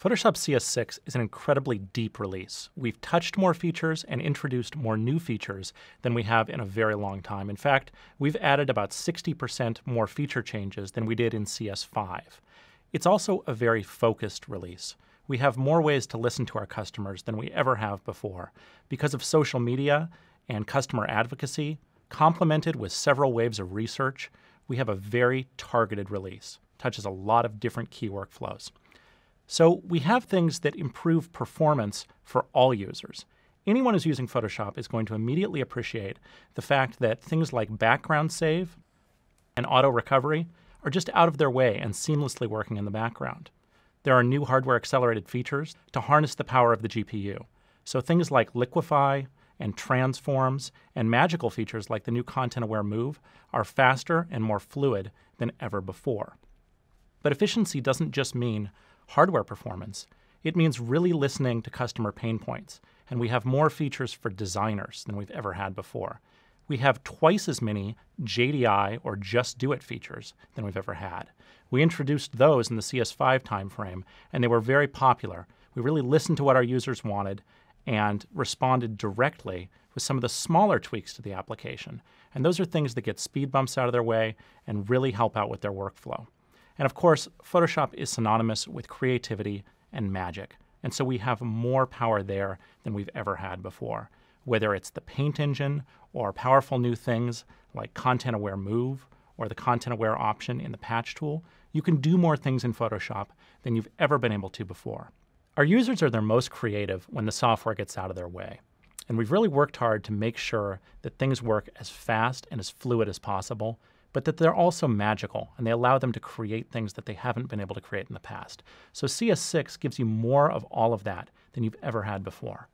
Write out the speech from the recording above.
Photoshop CS6 is an incredibly deep release. We've touched more features and introduced more new features than we have in a very long time. In fact, we've added about 60% more feature changes than we did in CS5. It's also a very focused release. We have more ways to listen to our customers than we ever have before. Because of social media and customer advocacy, complemented with several waves of research, we have a very targeted release. Touches a lot of different key workflows. So we have things that improve performance for all users. Anyone who's using Photoshop is going to immediately appreciate the fact that things like background save and auto recovery are just out of their way and seamlessly working in the background. There are new hardware accelerated features to harness the power of the GPU. So things like liquify and transforms and magical features like the new content aware move are faster and more fluid than ever before. But efficiency doesn't just mean hardware performance, it means really listening to customer pain points. And we have more features for designers than we've ever had before. We have twice as many JDI or Just Do It features than we've ever had. We introduced those in the CS5 timeframe, and they were very popular. We really listened to what our users wanted and responded directly with some of the smaller tweaks to the application. And those are things that get speed bumps out of their way and really help out with their workflow. And of course, Photoshop is synonymous with creativity and magic. And so we have more power there than we've ever had before. Whether it's the paint engine or powerful new things like Content Aware Move or the Content Aware option in the Patch tool, you can do more things in Photoshop than you've ever been able to before. Our users are their most creative when the software gets out of their way. And we've really worked hard to make sure that things work as fast and as fluid as possible but that they're also magical and they allow them to create things that they haven't been able to create in the past. So CS6 gives you more of all of that than you've ever had before.